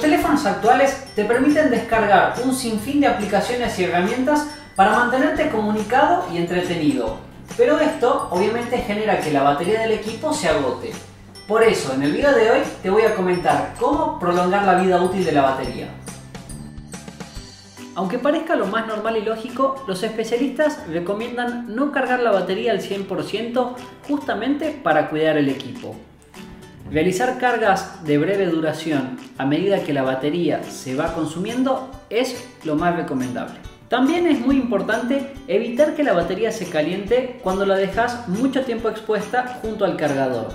teléfonos actuales te permiten descargar un sinfín de aplicaciones y herramientas para mantenerte comunicado y entretenido. Pero esto obviamente genera que la batería del equipo se agote. Por eso, en el video de hoy te voy a comentar cómo prolongar la vida útil de la batería. Aunque parezca lo más normal y lógico, los especialistas recomiendan no cargar la batería al 100% justamente para cuidar el equipo. Realizar cargas de breve duración a medida que la batería se va consumiendo es lo más recomendable. También es muy importante evitar que la batería se caliente cuando la dejas mucho tiempo expuesta junto al cargador.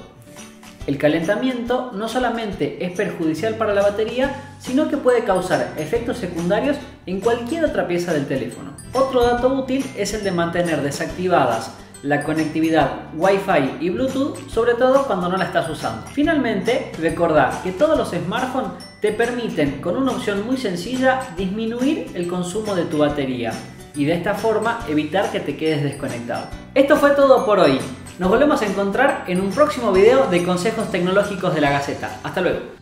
El calentamiento no solamente es perjudicial para la batería, sino que puede causar efectos secundarios en cualquier otra pieza del teléfono. Otro dato útil es el de mantener desactivadas la conectividad Wi-Fi y Bluetooth, sobre todo cuando no la estás usando. Finalmente, recordad que todos los smartphones te permiten, con una opción muy sencilla, disminuir el consumo de tu batería y de esta forma evitar que te quedes desconectado. Esto fue todo por hoy. Nos volvemos a encontrar en un próximo video de consejos tecnológicos de la Gaceta. Hasta luego.